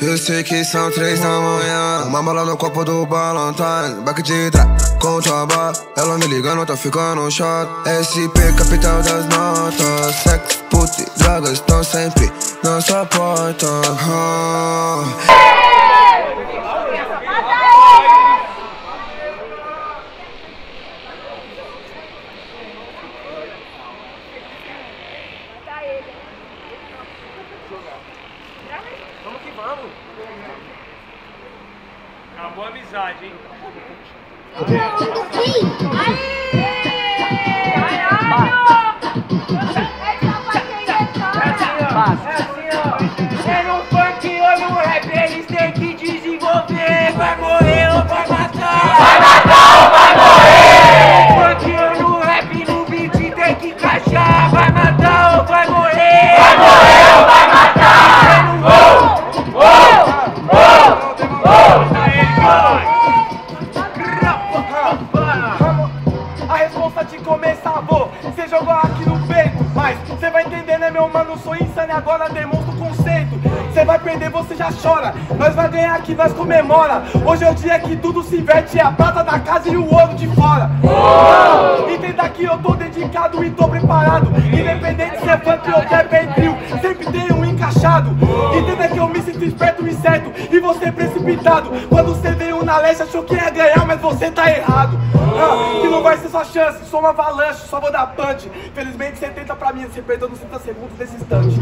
Eu sei que são três da manhã. Uma mala no copo do Valentine. Back de trás, com chaba. Ela me ligando, tá ficando shot. SP, capital das notas. Sex, put, drogas estão sempre na sua porta. Ah. Tem que encaixar. Vai matar ou vai morrer? Vai morrer ou vai matar? Oh, oh, oh, oh. A resposta de começar, vô Cê jogou aqui no peito Mas cê vai entender, né, meu mano? Sou insano e agora demonstro o conceito Cê vai perder, você já chora. Nós vai ganhar aqui, nós comemora. Hoje é o dia que tudo se inverte É a prata da casa e o ouro de fora. Entenda que eu tô dedicado e tô preparado. Independente se é funk ou rap é trio Sempre tenho um encaixado. Entenda que eu me sinto esperto e certo E você precipitado. Quando você veio na leste achou que ia ganhar Mas você tá errado. Ah, Que não vai ser sua chance Sou uma avalanche, só vou dar punch. Felizmente você tenta pra mim Você perdeu nos 30 segundos desse instante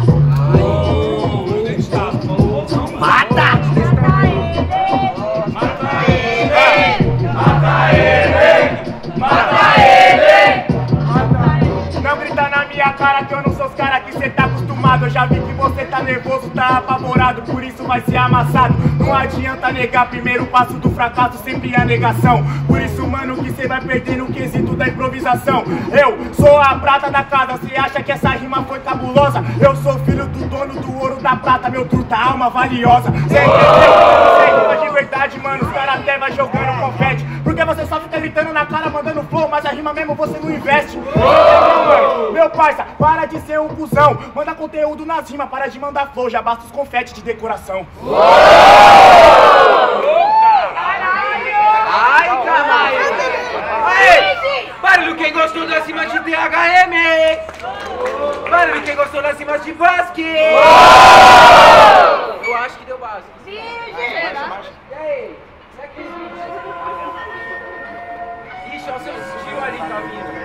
Mata! Não grita na minha cara que eu não Eu já vi que você tá nervoso, tá apavorado, por isso vai ser amassado. Não adianta negar, primeiro passo do fracasso sempre é a negação. Por isso, mano, que cê vai perder no quesito da improvisação. Eu sou a prata da casa, cê acha que essa rima foi cabulosa? Eu sou filho do dono do ouro da prata, meu truta, alma valiosa. Cê entendeu? Cê rima de verdade, mano, os caras até vai jogando confete. Porque você só mas a rima mesmo você não investe. Entendeu? Meu parça, para de ser um cuzão. Manda conteúdo nas rimas, para de mandar flow, já basta os confetes de decoração. Ai, caralho! Aê! Barulho quem gostou da cima de DHM! Barulho quem gostou da cima de Vasque! Eu acho que deu base. Sim, gente. E aí? Ali tá vindo.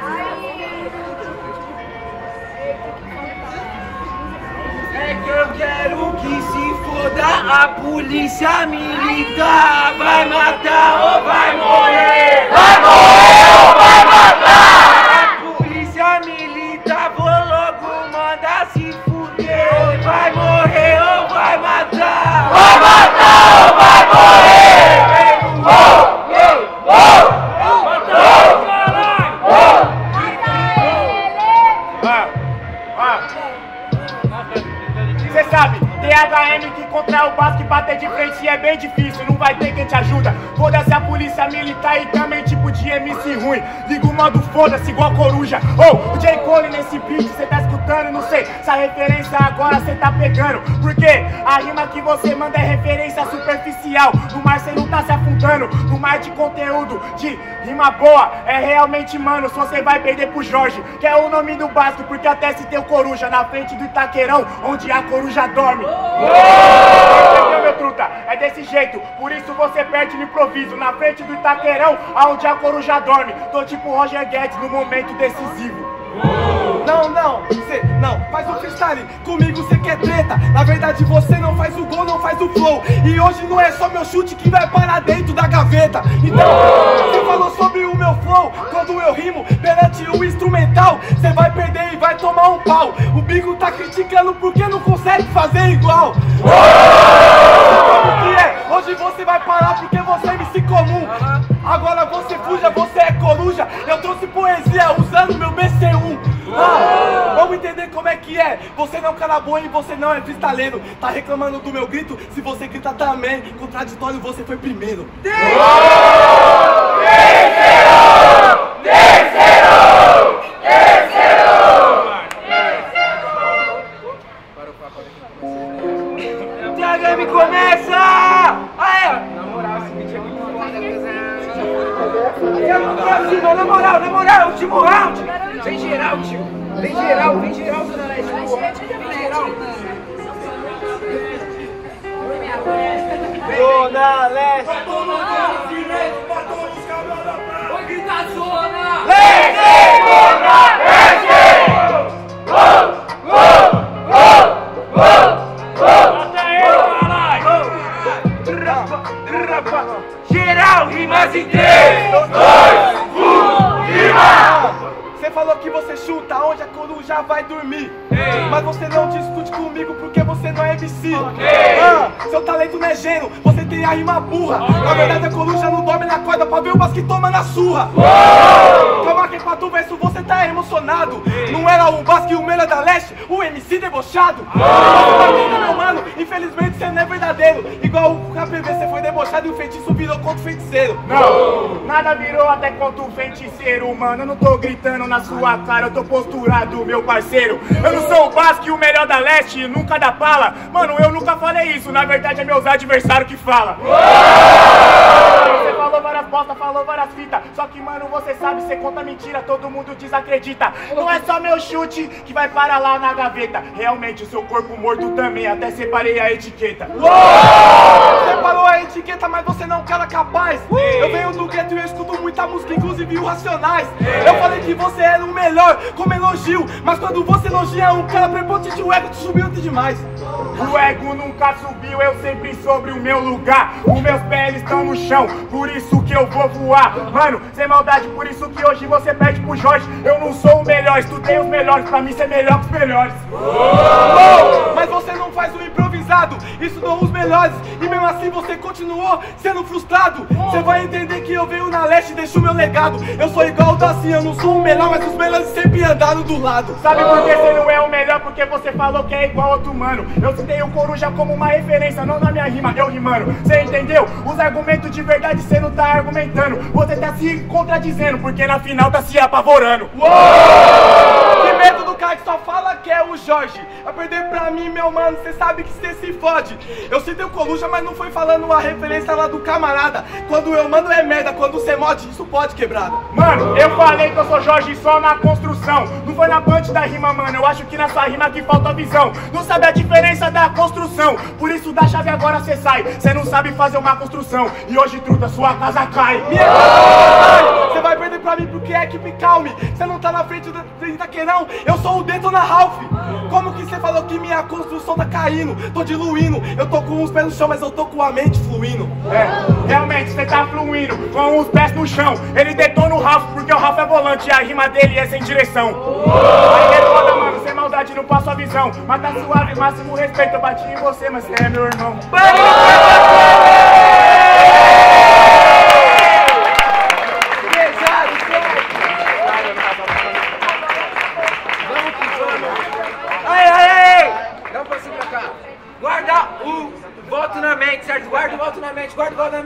É que eu quero que se foda a polícia militar Vai matar ou vai morrer? Vai morrer ou vai matar? A polícia militar vou logo mandar se fuder. Vai morrer ou vai matar? Vai matar é bem difícil, não vai ter quem te ajuda. Foda-se a polícia militar e também tipo de MC ruim. Liga o modo foda-se igual coruja. Ou o J. Cole nesse beat, cê tá escutando, não sei se a referência agora cê tá pegando. Porque a rima que você manda é referência superficial. No mar cê não tá se afundando, no mar de conteúdo, de rima boa. É realmente, mano, só cê vai perder pro Jorge, que é o nome do Basque, porque até se tem o coruja na frente do Itaqueirão, onde a coruja dorme. Entendeu, meu truta? É desse jeito, por isso você perde no improviso Na frente do Itaqueirão, aonde a coruja dorme. Tô tipo Roger Guedes no momento decisivo. Não, não, cê não faz o freestyle Comigo cê quer treta. Na verdade você não faz o gol, não faz o flow. E hoje não é só meu chute que vai parar dentro da gaveta. Então, você falou sobre o meu flow Quando eu rimo perante o instrumental. Cê vai perder e vai tomar um pau. O Bigo tá criticando porque não consegue fazer igual não é um cara e você não é freestaleiro Tá reclamando do meu grito? Se você grita também Contraditório, você foi primeiro THM começa! Aê! Na moral, esse beat é muito foda, cima, na moral, na moral, último round! Vem geral, tio! Vem geral, vem geral, Zona Leste! Vem geral! Zona Leste. Grita zona! Geral, coruja vai dormir. Mas você não discute comigo porque você não é MC. Ah, seu talento não é gênio, você tem a rima burra. Na verdade, a coruja não dorme na corda pra ver o basque toma na surra. Calma que pra tu verso você tá emocionado. Não era o basque o melhor da leste, o MC debochado. Você tá mano, infelizmente você não é verdadeiro. Igual o KPV, você foi debochado e o feitiço virou contra o feiticeiro. Não, nada virou até contra o feiticeiro, mano. Eu não tô gritando na sua cara, eu tô posturado, meu parceiro. Eu não sou o Basque, o melhor da leste, nunca dá pala. Mano, eu nunca falei isso, na verdade é meus adversários que fala. Você falou várias bosta, falou várias que, mano, você sabe, você conta mentira, todo mundo desacredita. Não é só meu chute que vai parar lá na gaveta. Realmente, o seu corpo morto também, até separei a etiqueta. Você falou a etiqueta, mas você não é um cara capaz. Eu venho do gueto e eu escuto muita música, inclusive o Racionais. Eu falei que você era o melhor, como elogio. Mas quando você elogia um cara prepotente, o ego te subiu até demais. O ego nunca subiu, eu sempre sobre o meu lugar. Os meus pés estão no chão, por isso que eu vou voar. Mano, sem maldade, por isso que hoje você pede pro Jorge. Eu não sou o melhor, estudei os melhores, pra mim ser melhor que os melhores. Oh, mas você não faz o improvisado, estudou os melhores. E mesmo assim você continuou sendo frustrado. Você vai entender que eu venho na leste e deixo meu legado. Eu sou igual o Daci, eu não sou o melhor, mas os melhores sempre andaram do lado. Sabe por que você não é o melhor? Porque você falou que é igual outro mano. Eu citei o Coruja como uma referência, não na minha rima, eu rimando. Você entendeu? Os argumentos de verdade você não tá argumentando. Você tá se contradizendo, porque na final tá se apavorando. Que medo do cara que só fala que é o Jorge. A perder pra mim, meu mano, cê sabe que cê se fode. Eu citei o Coluja, mas não foi falando a referência lá do camarada. Quando eu mando é merda, quando cê mode, isso pode quebrada. Mano, eu falei que eu sou Jorge só na construção. Não foi na punch da rima, mano. Eu acho que na sua rima que falta visão. Não sabe a diferença da construção. Por isso da chave agora cê sai. Cê não sabe fazer uma construção. E hoje, truta, sua casa cai. Minha casa perder pra mim porque é equipe calme. Você não tá na frente do Itaquerão, eu sou o Detona Ralph. Como que você falou que minha construção tá caindo? Tô diluindo, eu tô com os pés no chão, mas eu tô com a mente fluindo. É, realmente você tá fluindo com os pés no chão. Ele detona o Ralph porque o Ralph é volante e a rima dele é sem direção. Aí é foda, mano, sem maldade, não passo a visão. Mas tá suave, máximo respeito. Eu bati em você, mas você é meu irmão.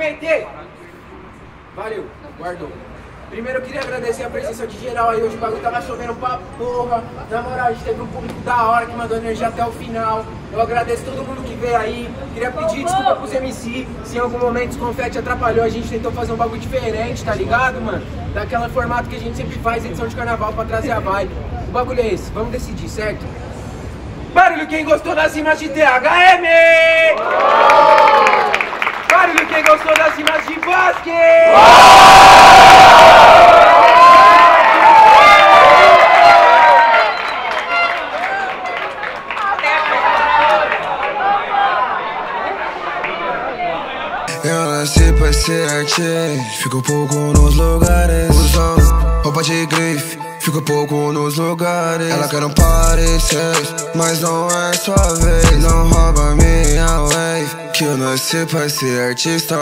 Mente. Valeu, guardou. Primeiro eu queria agradecer a presença de geral aí, hoje o bagulho tava chovendo pra porra. Na moral, a gente teve um público da hora que mandou energia até o final. Eu agradeço todo mundo que veio aí. Queria pedir desculpa pros MC se em algum momento os confete atrapalhou. A gente tentou fazer um bagulho diferente, tá ligado, mano? Daquela formato que a gente sempre faz, edição de carnaval pra trazer a vibe. O bagulho é esse, vamos decidir, certo? Barulho quem gostou das rimas de THM! Barulho quem gostou das rimas de! Eu nasci pra ser artista, fico pouco nos lugares. Usão, roupa de grife, fico pouco nos lugares. Ela quer um parecer, mas não é sua vez. Não rouba minha wave, que eu nasci pra ser artista.